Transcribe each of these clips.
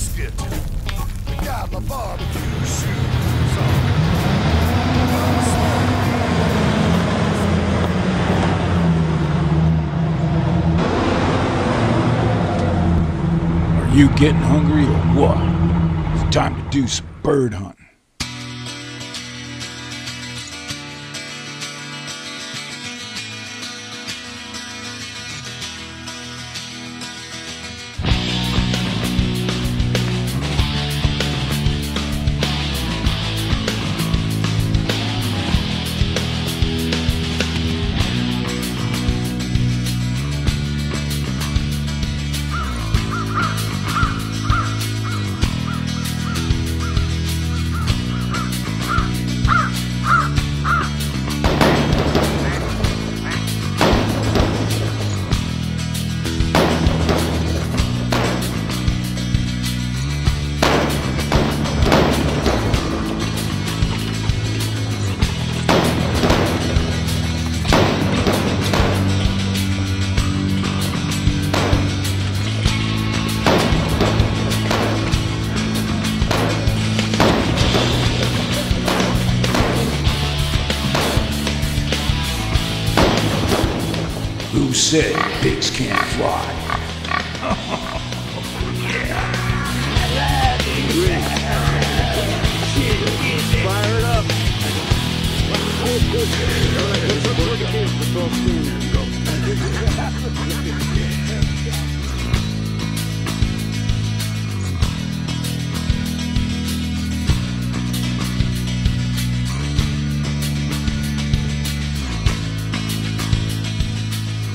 biscuit. We got my barbecue shoes on. you getting hungry or what? It's time to do some bird hunting. Who said pigs can't fly?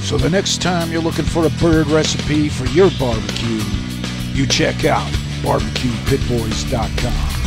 So the next time you're looking for a bird recipe for your barbecue, you check out barbecuepitboys.com.